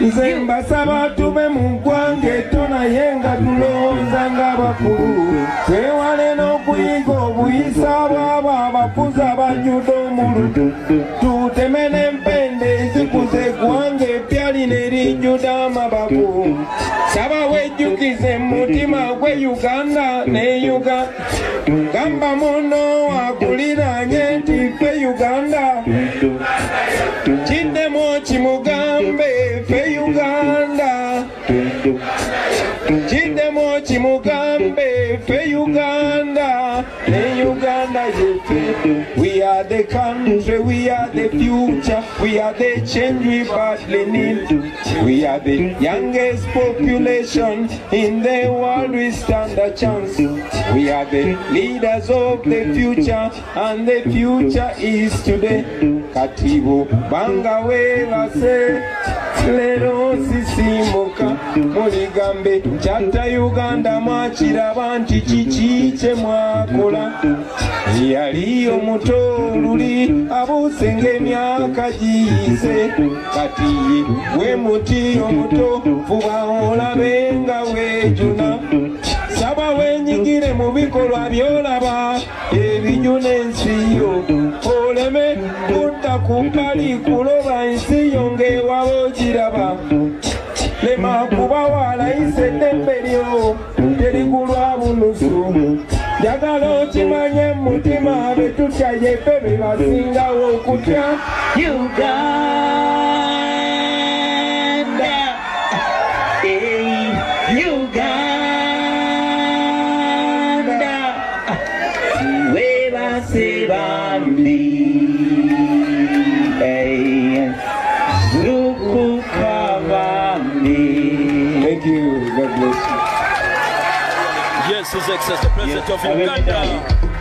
nze mbasaba tube mu ggwanga etto naye nga tulowooza ng'abakulu twewale n'okuyiga obuyisa bw'abo abafuzi abajjudde omulu tuteme n'empende ezikuza eggwanga epya lino erijjudde amabavu saba wejjukize mu mutima gwe uganda ne uganda. Gamba muno akuliranye nti ffe uganda. Kiddemu uganda uganda ne uganda we are the country we are the future we are the change we badly need. We are the youngest population in the world we stand a chance. We are the leaders of the future and the future is today. Katibo banga lero muligambe kyatta uganda mwakiraba nti kiki kye mwakola? Yali omuto luli abuuse ng'emyaka giyise kati gwe muti omuto fuba olabe nga weejuna saba wenyigire mu bikolwa byolaba ebijuna ensi yo. Oleme kudda ku bbali kuloba ensi yo ng'ewaba ogiraba lema kuba walayise eddembe lyo terigulwa bunusu. Njagala okimanye mutima betutya yeffe be basingawo okutya Uganda, Uganda, webase bambi, Thank you. God bless you. Yes, His Excellency, the President of Uganda.